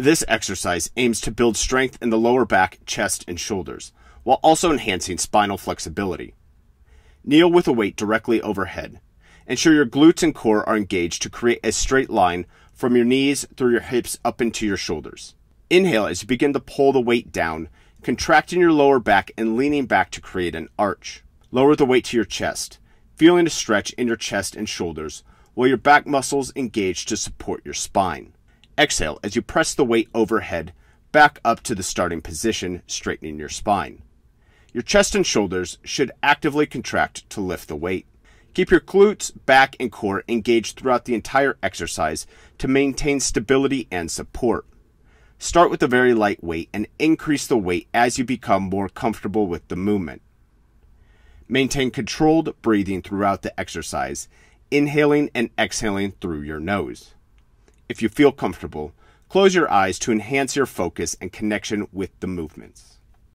This exercise aims to build strength in the lower back, chest, and shoulders, while also enhancing spinal flexibility. Kneel with a weight directly overhead. Ensure your glutes and core are engaged to create a straight line from your knees through your hips up into your shoulders. Inhale as you begin to pull the weight down, contracting your lower back and leaning back to create an arch. Lower the weight to your chest, feeling a stretch in your chest and shoulders while your back muscles engage to support your spine. Exhale as you press the weight overhead back up to the starting position, straightening your spine. Your chest and shoulders should actively contract to lift the weight. Keep your glutes, back, and core engaged throughout the entire exercise to maintain stability and support. Start with a very light weight and increase the weight as you become more comfortable with the movement. Maintain controlled breathing throughout the exercise, inhaling and exhaling through your nose. If you feel comfortable, close your eyes to enhance your focus and connection with the movements.